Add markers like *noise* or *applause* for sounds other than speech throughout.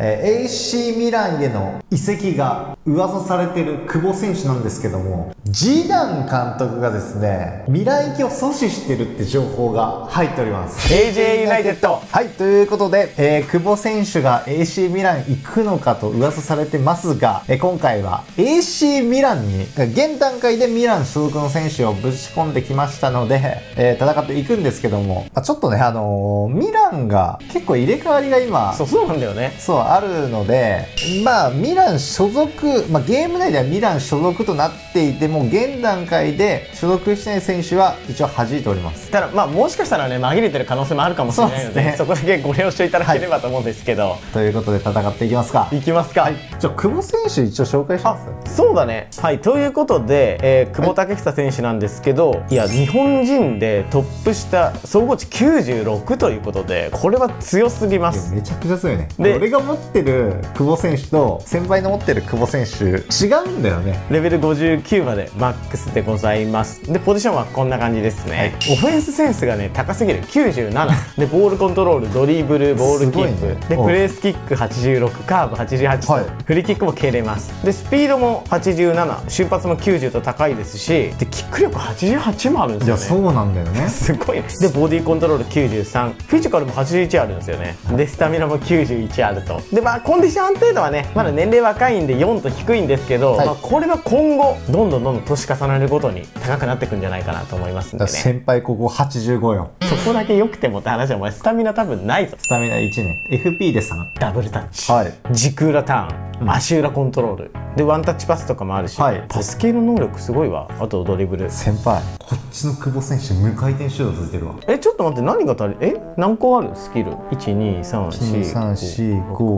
えー AC ミランへの移籍が噂されてる久保選手なんですけども、ジダン監督がですね、ミラン行きを阻止してるって情報が入っております。AJ ユナイテッドはい、ということで、えー久保選手が AC ミラン行くのかと噂されてますが、えー今回は AC ミランに、現段階でミラン所属の選手をぶち込んできましたので、えー戦っていくんですけども、まあちょっとね、あのーミランが結構入れ替わりが今、そうそうなんだよねそう、あるので、まあ、ミラン所属、まあ、ゲーム内ではミラン所属となっていても、現段階で所属してない選手は一応弾いております。ただまあもしかしたらね紛れてる可能性もあるかもしれないのでそね。そこだけご了承いただければと思うんですけど、ということで戦っていきますか。い、きますか、じゃあ、久保選手一応紹介します？そうだね。はい。ということで、えー久保建英選手なんですけど、い、や日本人でトップ下総合値96ということでこれは強すぎます。めちゃくちゃ強いね。で俺が持ってる久保選手と、先輩の持ってる久保選手、違うんだよね。レベル59までマックスでございます。でポジションはこんな感じですね、オフェンスセンスがね高すぎる。97でボールコントロールドリブルボールキープ、すごいね。でおプレースキック86カーブ88と、はい。フリーキックも蹴れます。でスピードも87瞬発も90と高いですし。でキック力88もあるんですいや、よねそうなんだよね。*laughs* すごいね。でボディコントロール93フィジカルも81あるんですよね。でスタミナも91あるとでまあコンディション安定度はねまだ年齢若いんで4と低いんですけど、はい。まあ、これは今後どんどんどんどん年重ねるごとに高くなっていくんじゃないかなと思いますんでね。先輩ここ85よ。そこだけ良くてもって話はお前スタミナ多分ないぞ。スタミナ1年。FP で3。ダブルタッチ、はい。軸裏ターン、足裏コントロール。でワンタッチパスとかもあるし、はい。パス系の能力すごいわ。あとドリブル。先輩、こっちの久保選手、無回転シュート続いてるわ。えちょっと待って何が足りえ？何個ある？スキル？12345 12345678910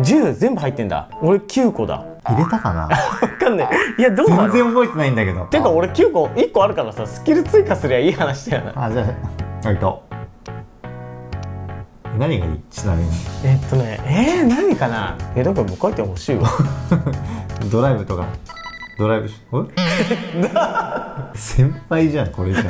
10全部入ってんだ。俺9個だ。入れたかな？分かんない。いやどう全然覚えてないんだけど。てか俺9個1個あるからさスキル追加すりゃいい話だよな。あじゃあはいと。何がいい？ちなみに。えっとねえー、何かな？えだからもう書いてほしいわ。*laughs* ドライブとかドライブしえ *laughs* 先輩じゃんこれじゃん。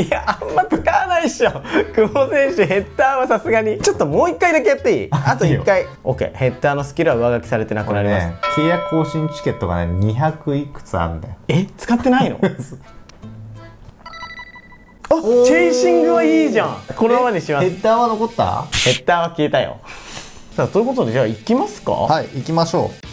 いやあんま使わないっしょ。久保選手ヘッダーはさすがに。ちょっともう1回だけやっていい？あと1回。OK ヘッダーのスキルは上書きされてなくなります、ね契約更新チケットがね200いくつあるんだよ。え？使ってないの？*laughs* あチェイシングはいいじゃん。このままにします。ヘッダーは残った？ヘッダーは消えたよ。さあということでじゃあ行きますか？はい行きましょう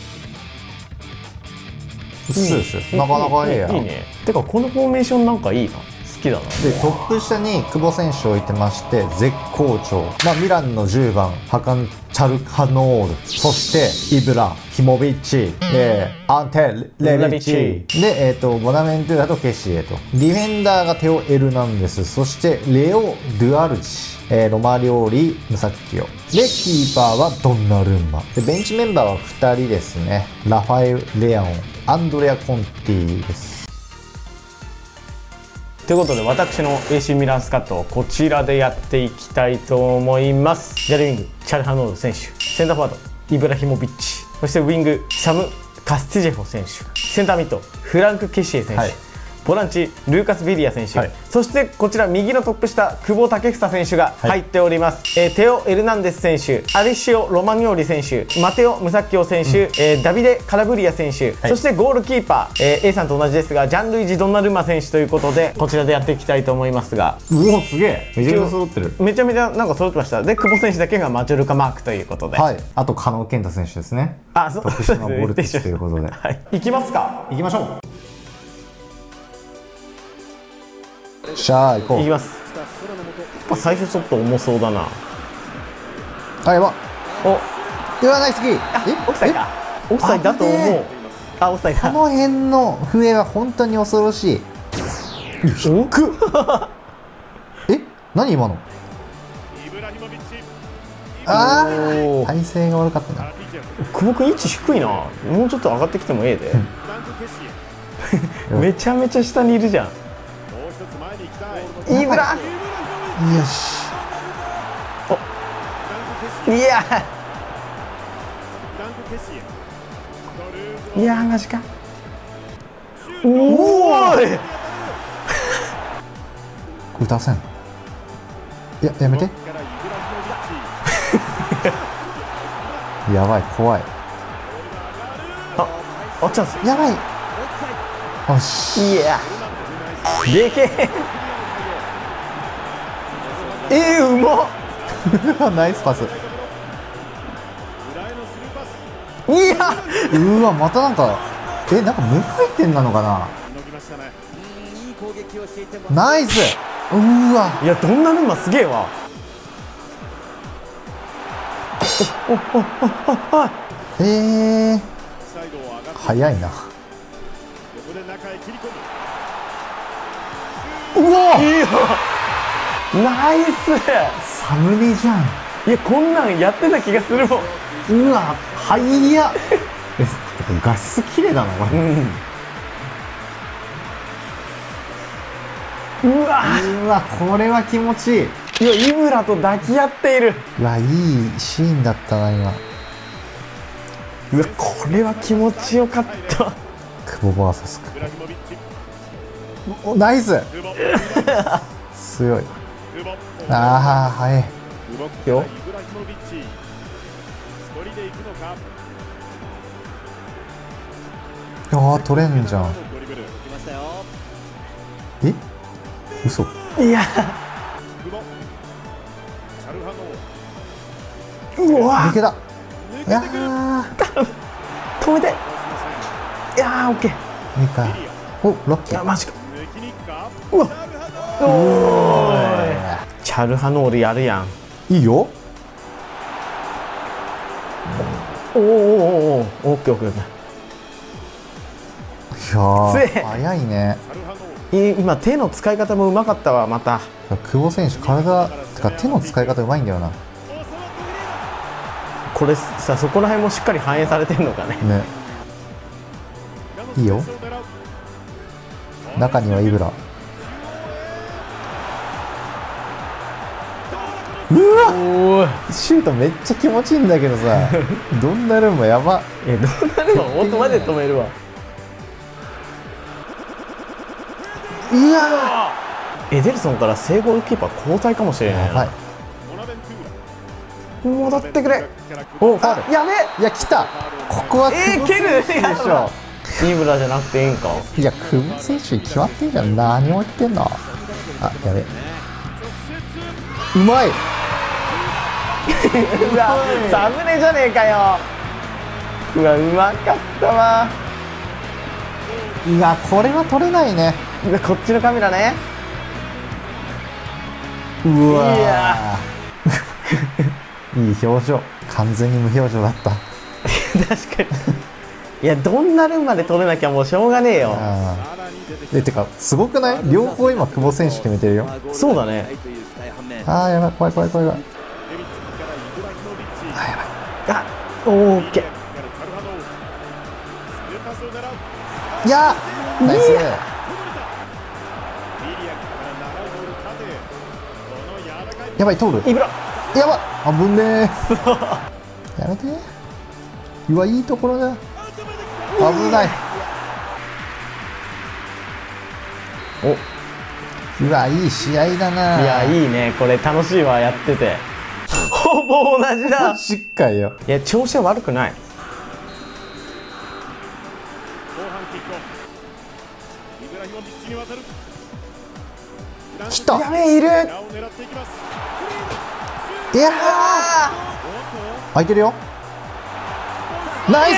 そうです。なかなかいいや。いいね。てかこのフォーメーションなんかいいな。好きだな。でトップ下に久保選手を置いてまして絶好調、まあ、ミランの10番ハカン・チャルカノールそしてイブラヒモビッチ。でアンテ・レビッチ。で、えー、とボナメントゥラとケシエと。ディフェンダーがテオ・エルナンデス。そしてレオ・ドゥアルチえーロマリオーリ、ムサッキオ。で、キーパーはドンナルンマ。で、ベンチメンバーは2人ですね。ラファエル・レアオン、アンドレア・コンティです。ということで私の AC ミランスカッドをこちらでやっていきたいと思います。ジャルウィングチャルハノール選手センターフォワードイブラヒモビッチそして右ウィングサム・カスティジェホ選手センターミッドフランク・ケシエ選手、はいボランチルーカス・ビリア選手、はい。そしてこちら右のトップ下久保建英選手が入っております、えーテオ・エルナンデス選手アリシオ・ロマニョーリ選手マテオ・ムサッキオ選手、えーダビデ・カラブリア選手、そしてゴールキーパー、えー A さんと同じですがジャンルイジ・ドンナルマ選手ということでこちらでやっていきたいと思いますが。うお、すげえ。めちゃくちゃ揃ってる。めちゃめちゃなんか揃ってました。で久保選手だけがマジョルカマークということで、はい。あと、加納健太選手ですね。あそう。特殊なボルテということで。*laughs* はい。行きますか。行きましょう。しゃあ、行こう。行きます。やっぱ最初ちょっと重そうだな。あ、やば。お。うわ、ナイスキー。え？オフサイドだオフサイドだと思う。あオフサイドだこの辺の笛は本当に恐ろしい。おく。え？何今の？ああ体勢が悪かったな。久保君位置低いな。もうちょっと上がってきてもええで。*laughs* めちゃめちゃ下にいるじゃんイブラよし。いや。いやマジか。おおい。*laughs* 打たせん。いや、やめて。*laughs* やばい怖い。ああチャンスやばい。よし。いや。でけええー、うまっ。ナイスパス。いや。うわまたなんかえなんか無回転なのかな？ナイス。うわ。いやどんなルンマすげえわ。え。ー、早いな。うわいやナイス。サムネじゃん。いやこんなんやってた気がするもん。うわはいやえ画質綺麗だなこれうん。うわ。うわこれは気持ちいい。いやイブラと抱き合っている。うわいいシーンだったな今。うわこれは気持ちよかった。久保 VS 久保。おナイス。*laughs* 強いああはい。よ。あー取れんじゃん。え？嘘。いや。うわ。抜けた。いやー。止めて。いやーオッケーいいか。おロッキー。マジか。うわ。おーいチャルハノールやるやん。いいよ。おーおーおーおー。オッケーオッケー。オッケいや強いー早いね。今手の使い方もうまかったわまた。久保選手体てか手の使い方うまいんだよな。これさそこら辺もしっかり反映されてるのかね。ね。いいよ。中にはイブラうわシュートめっちゃ気持ちいいんだけどさ *laughs* どんなルームやば。いやどうなるのオートマで止めるわうわエデルソンから正ゴールキーパー交代かもしれないな、はい。戻ってくれ。おファウル。やべいや来た。ここはえ保選手でしょ、イブラじゃなくていいんか？いや久保選手に決まってんじゃん。何を言ってんの？あやべうまいうわサムネじゃねえかよ。うわうまかったわ。うわこれは取れないね。でこっちのカメラね。うわいや。*laughs* いい表情。完全に無表情だった。確かに。いやどんなルンまで撮れなきゃもうしょうがねえよ。えてかすごくない？両方今久保選手決めてるよ。そうだね。あーやばい怖い怖い怖い怖いオーケーいやーナイス。いや。やばい通るイブラ。やばあぶんねーやめて。うわいいところだ。危ない。お。うわいい試合だな。いやいいね。これ楽しいわやっててほぼ同じだ。しっかりよ。いや調子は悪くない。来たやべえいる。いやー。空いてるよ。ナイス。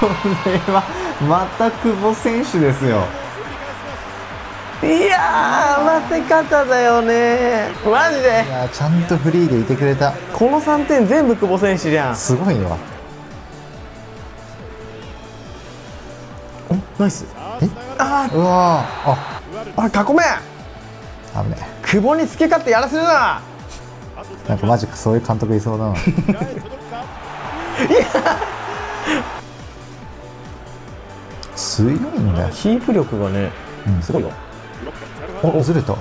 これはまた久保選手ですよいやー合わせ方だよね。マジで。いやーちゃんとフリーでいてくれた。この3点全部久保選手じゃん。すごいわ。ナイス。え？あうわー。あ。ーあ囲め。危ね久保につけ勝ってやらせるな。なんかマジックそういう監督いそうだな。強いんだよキープ力がねうん。すごいよおずれた。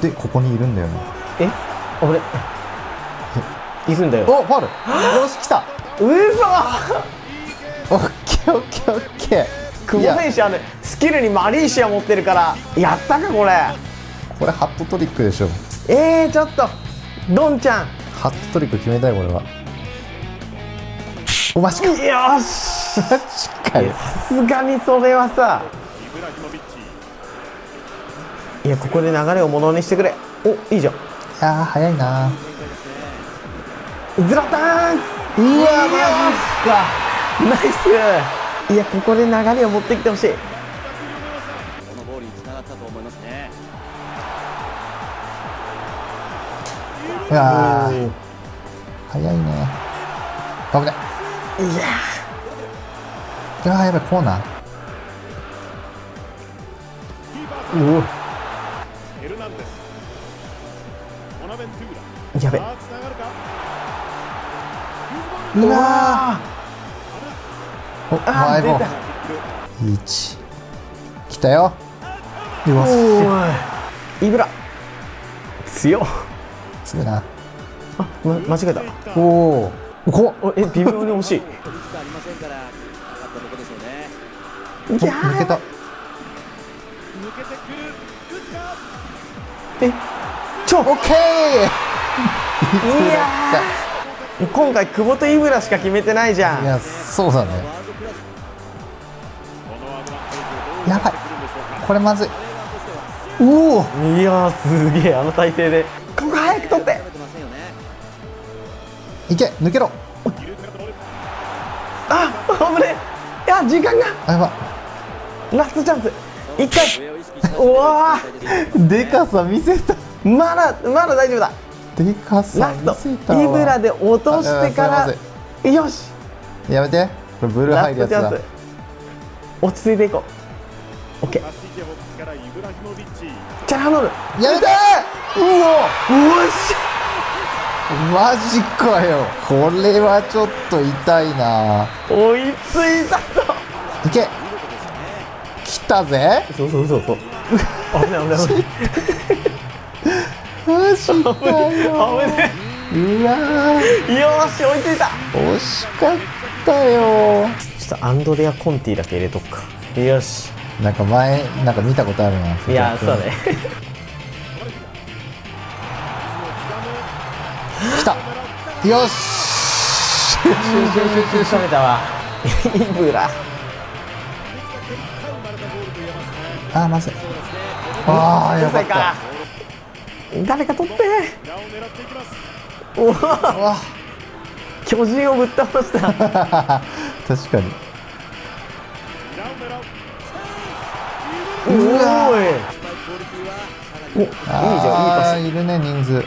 でここにいるんだよね。え？俺いるんだよ。おファウル。よし来た。うオッケーオッケーオッケー。そ久保選手あれスキルにマリーシア持ってるから。やったかこれ。これハットトリックでしょ。えー、ちょっと。ドンちゃん。ハットトリック決めたいこれは。おマジか。よし。マジかよ。さすがにそれはさいやここで流れをものにしてくれ。おいいじゃん。いやー早いな。ズラターン。うわマナイス。いやここで流れを持ってきてほしい。このボールにつながったと思いますね。うわー。早いね。危ないいやうわーやばいコーナー。うおやべ。うわー。おあ前も出た。1来たよ。よおしーい。イブラ。強っ。すぐな。あ、ま、間違えた。おおこおえ微妙に惜しい。いや抜けた。えちょ。オッケー今回久保とイブラしか決めてないじゃん。ーいやそうだね。やばい。これまずい。おお。いやーすげえあの体勢で。ここ早く取って。いけ抜けろ。あ危ねえ。いや時間が。あやば。ラストチャンス。一回。上を意識したうわー。でかさ見せた。まだまだ大丈夫だでかさラ見たわト。イブラで落としてかあらよし。やめて。これブルーラ入るやつだ。落ち着いていこう。オッケー。チチャラハノル。やめて。ううおしおマジかよ。これはちょっと痛いな。追いついたぞ。いけ。来たぜ。そうそうそうそう。危ない危ない危ない *laughs* マジかよ。危なうわよーし追いついた。惜しかったよ。ちょっとアンドレア・コンティだけ入れとくか。よし。なんか前なんか見たことあるないやそうだね来た。よし。収めたわ。イブラ。あーまずい。あーやばかっうるさいか誰か取って。裏を狙っていきます。おわ。巨人をぶっ倒した。*laughs* 確かに。ううわ。おいおいいじゃんいいパあーいるね人数。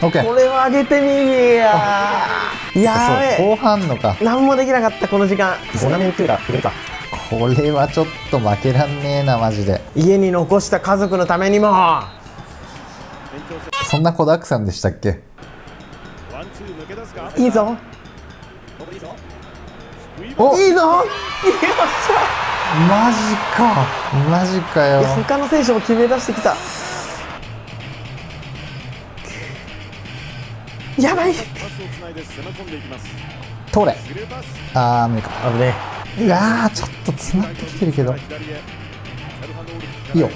これは上げて右や。ーやべえ。そう後半のか。何もできなかったこの時間。ボナメントゥーラ入れるかこれはちょっと負けらんねえなマジで。家に残した家族のためにも。そんな子だくさんでしたっけ？いいぞ。お！いいぞ。よっしマジか。マジかよ。他の選手も決め出してきた。やばい。通れ。あー無理か。危ねうわーちょっと詰まってきてるけど。いいよ。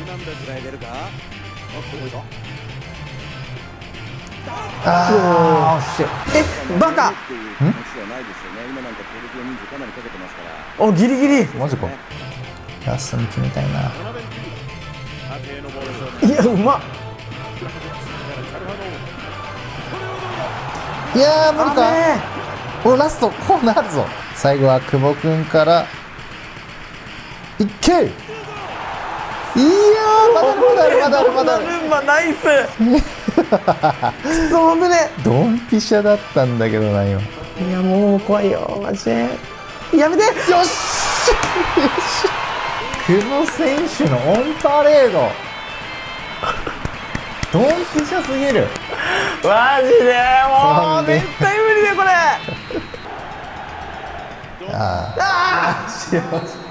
あー惜しい。えバカ。ん？おギリギリ。マジか。ラストに決めたいな。いやうまっ。いやー無理あかねおラストこうなるぞ最後は久保くんからいっけい!やーまだあるまだあるまだあるまだある。ルンバナイス!クソ危ねドンピシャだったんだけどな今。いやもう怖いよマジで。やめて!よし久保選手のオンパレード。ドンピシャすぎる。マジでもう絶対無理だよこれあああ